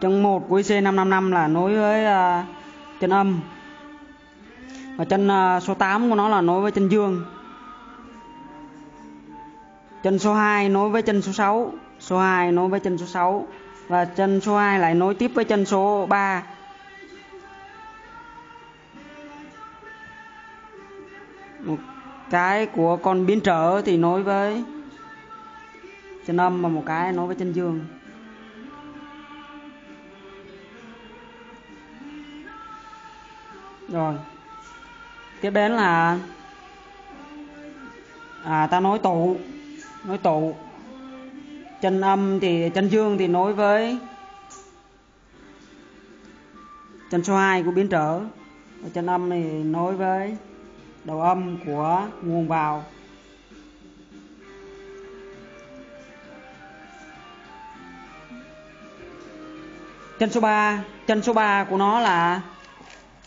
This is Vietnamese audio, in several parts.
chân 1 của IC555 là nối với uh, chân âm. Và chân uh, số 8 của nó là nối với chân dương. Chân số 2 nối với chân số 6 số 2 nối với chân số 6 và chân số 2 lại nối tiếp với chân số 3 một cái của con biến trở thì nối với chân âm và một cái nối với chân dương. Rồi. Tiếp đến là à, ta nối tụ nối tụ. Chân âm thì chân dương thì nối với chân số 2 của biến trở. Và chân âm thì nối với đầu âm của nguồn vào. Chân số 3 chân số 3 của nó là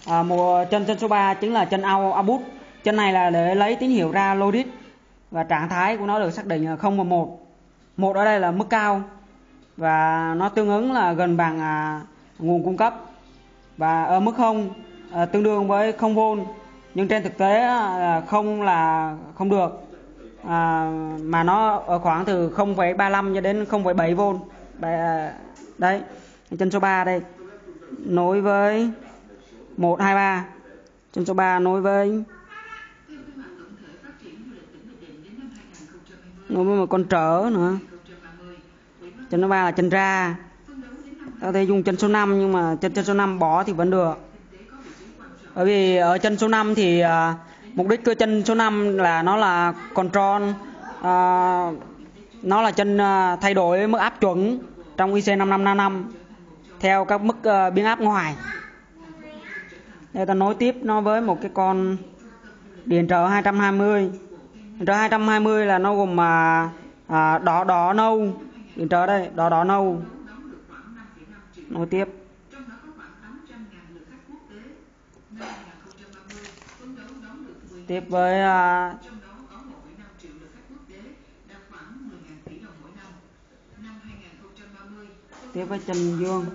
à, mùa chân chân số 3 chính là chân ao abut. Chân này là để lấy tín hiệu ra logic và trạng thái của nó được xác định là 0 và 1 một ở đây là mức cao. Và nó tương ứng là gần bằng à, nguồn cung cấp. Và ở mức 0 à, tương đương với 0V nhưng trên thực tế là không là không được. À, mà nó ở khoảng từ 0,35 cho đến 0,7V à, đấy chân số 3 đây. Nối với 123 chân số 3 nối với nối với một con trở nữa. Chân số 3 là chân ra. Ta thể dùng chân số 5 nhưng mà chân chân số 5 bỏ thì vẫn được. Bởi vì ở chân số 5 thì uh, mục đích của chân số 5 là nó là control uh, nó là chân uh, thay đổi mức áp chuẩn trong IC5555 theo các mức uh, biến áp ngoài đây ta nối tiếp nó với một cái con điện trở 220 điện trở 220 là nó gồm mà à, đỏ đỏ nâu. Điện trở đây đỏ đỏ nâu. Nối tiếp. Tiếp với à, tiếp với Trần Dương.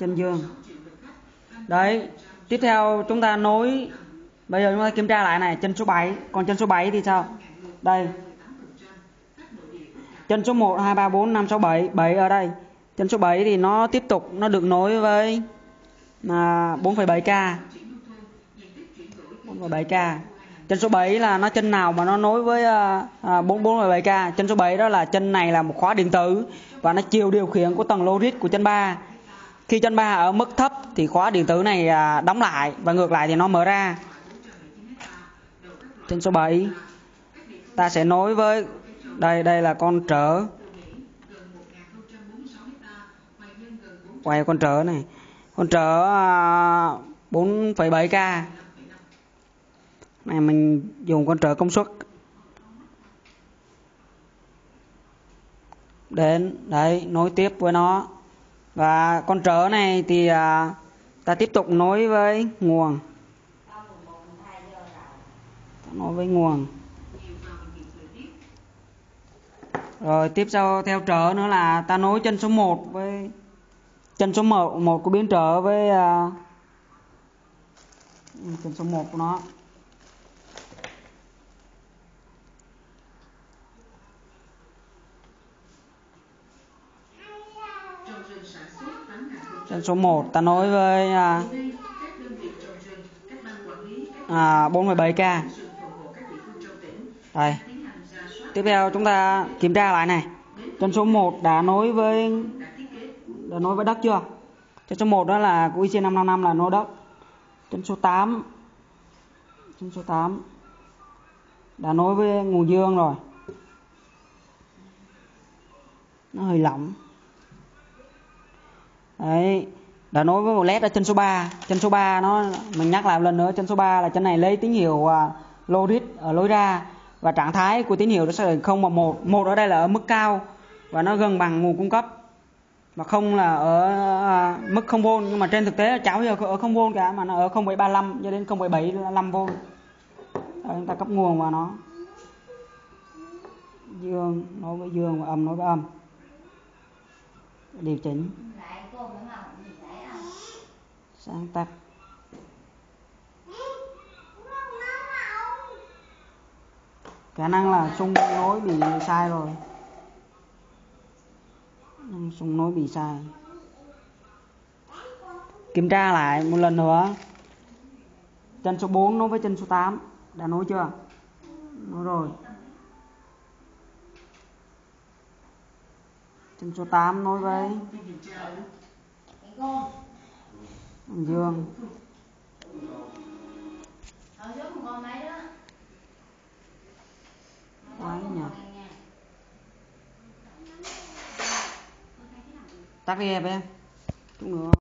Trên với Dương. Đấy tiếp theo chúng ta nối bây giờ chúng ta kiểm tra lại này chân số 7 còn chân số 7 thì sao? Đây. Chân số 1 2 3 4 5 6 7 7 ở đây. Chân số 7 thì nó tiếp tục nó được nối với à, 4,7k 4,7k chân số 7 là nó chân nào mà nó nối với à, à 4 4,7k chân số 7 đó là chân này là một khóa điện tử và nó chiều điều khiển của tầng logic của chân 3 khi chân ba ở mức thấp thì khóa điện tử này à, đóng lại và ngược lại thì nó mở ra. Trên số 7 ta sẽ nối với đây đây là con trở. Quay con trở này. Con trở à, 4,7k này mình dùng con trở công suất. Đến đấy nối tiếp với nó và con trở này thì à, ta tiếp tục nối với nguồn. Nối với nguồn. Rồi tiếp sau theo trở nữa là ta nối chân số 1 với chân số 1, 1 của biến trở với uh, chân số 1 của nó. Trên số 1 ta nối với à, à, 47k đây. Tiếp theo chúng ta kiểm tra lại này. Trên số 1 đã nối với đã nối với đất chưa? Trên số 1 đó là của IC555 là nối đất. Trên số 8 trên số 8 đã nối với nguồn dương rồi. Nó hơi lỏng đấy đã nối với một led ở chân số 3 chân số 3 nó mình nhắc lại một lần nữa chân số 3 là chân này lấy tín hiệu à, logic ở lối ra. Và trạng thái của tín hiệu nó sẽ là không và một. Một ở đây là ở mức cao và nó gần bằng nguồn cung cấp. Và không là ở à, mức 0V nhưng mà trên thực tế cháu giờ ở 0V cả mà nó ở 0,35 cho đến 0,75V Đó, chúng ta cấp nguồn vào nó. Dương nối với dương và âm nối với âm. Điều chỉnh lại cô mới màu gì đấy à Dạ, sáng tập. Khả năng là sung nối bị sai rồi. Sung nối bị sai. Kiểm tra lại một lần nữa. Chân số 4 nối với chân số 8 đã nối chưa? Nối rồi. Chân số 8 nối với dương. Quái nhỉ. tắt đi em em. Chút nữa.